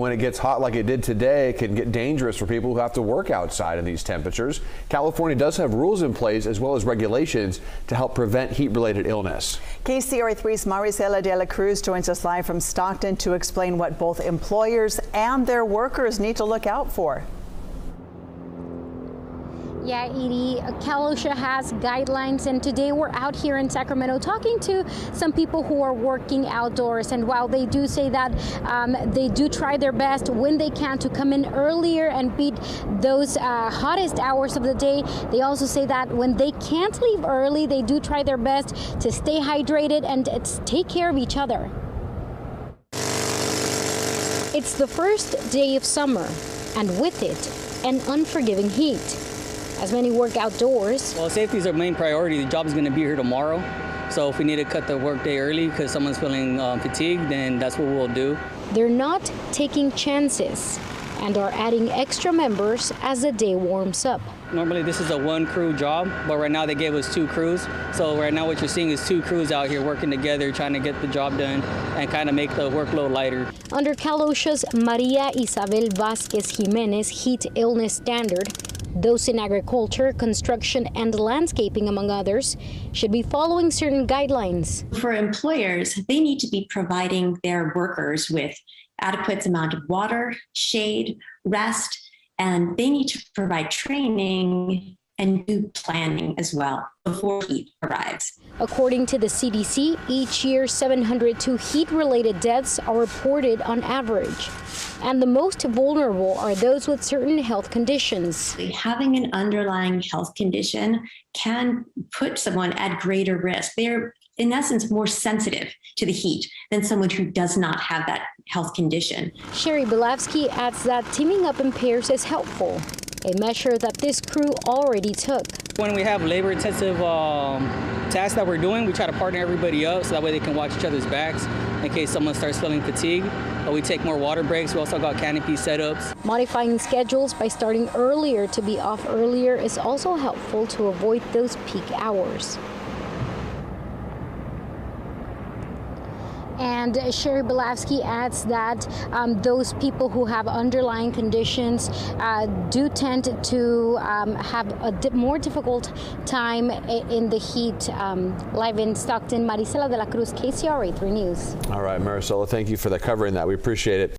When it gets hot like it did today, it can get dangerous for people who have to work outside in these temperatures. California does have rules in place as well as regulations to help prevent heat-related illness. KCRA3's Marisela de la Cruz joins us live from Stockton to explain what both employers and their workers need to look out for. Yeah, Edie, Cal OSHA has guidelines, and today we're out here in Sacramento talking to some people who are working outdoors. And while they do say that um, they do try their best when they can to come in earlier and beat those uh, hottest hours of the day, they also say that when they can't leave early, they do try their best to stay hydrated and take care of each other. It's the first day of summer, and with it, an unforgiving heat as many work outdoors. Well, safety is our main priority. The job is going to be here tomorrow. So if we need to cut the workday early because someone's feeling um, fatigued, then that's what we'll do. They're not taking chances and are adding extra members as the day warms up. Normally this is a one crew job, but right now they gave us two crews. So right now what you're seeing is two crews out here working together trying to get the job done and kind of make the workload lighter. Under Cal OSHA's Maria Isabel Vasquez Jimenez heat illness standard, those in agriculture, construction, and landscaping, among others, should be following certain guidelines. For employers, they need to be providing their workers with adequate amount of water, shade, rest, and they need to provide training and do planning as well before heat arrives. According to the CDC, each year 702 heat related deaths are reported on average. And the most vulnerable are those with certain health conditions. Having an underlying health condition can put someone at greater risk. They're in essence, more sensitive to the heat than someone who does not have that health condition. Sherry Belavsky adds that teaming up in pairs is helpful a measure that this crew already took. When we have labor intensive um, tasks that we're doing, we try to partner everybody up so that way they can watch each other's backs in case someone starts feeling fatigue. But we take more water breaks. We also got canopy setups. Modifying schedules by starting earlier to be off earlier is also helpful to avoid those peak hours. And Sherry Belavsky adds that um, those people who have underlying conditions uh, do tend to um, have a di more difficult time in the heat. Um, live in Stockton, Marisela de la Cruz, KCRA 3 News. All right, Marisela, thank you for the covering that. We appreciate it.